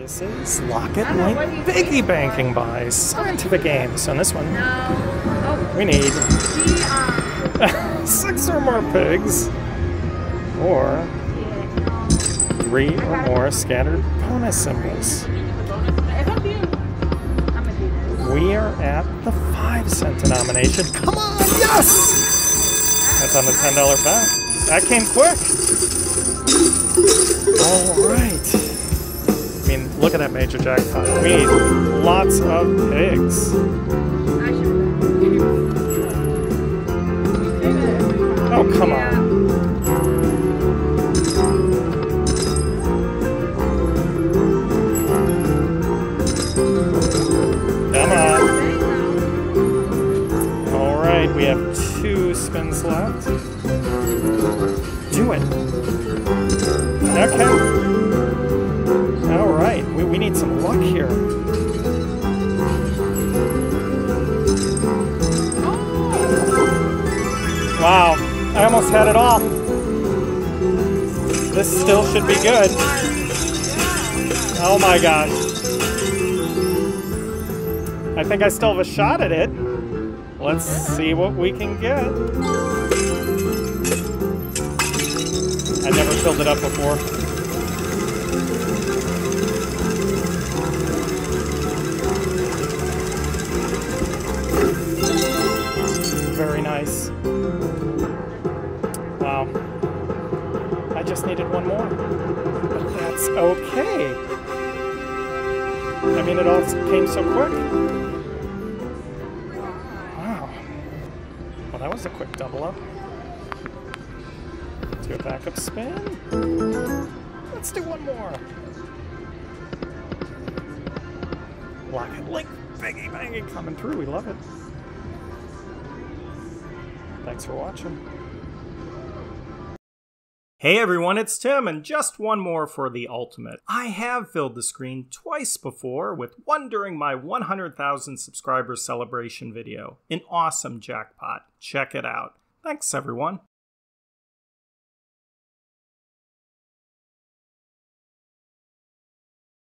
This is Lock It Link Piggy Bankin' by Scientific Games. On this one, Oh, we need um, six or more pigs, or three or more scattered bonus symbols. it's up to you. I'm gonna do this. We are at the five cent denomination. Come on, yes! That's on the ten dollar bet. That came quick. All right. I mean, look at that major jackpot. We need lots of pigs. Oh, come on. Come on. All right, we have two spins left. Do it. Okay. Wow, I almost had it all. This still should be good. Oh my god. I think I still have a shot at it. Let's see what we can get. I never filled it up before. Nice. Wow. Um, I just needed one more. But that's okay. I mean, it all came so quick. Wow. Well, that was a quick double up. Do a backup spin. Let's do one more. Locket Link Biggie Banging coming through. We love it. Thanks for watching. Hey everyone, it's Tim, and just one more for the ultimate. I have filled the screen twice before, with one during my 100,000 subscribers celebration video. An awesome jackpot. Check it out. Thanks everyone.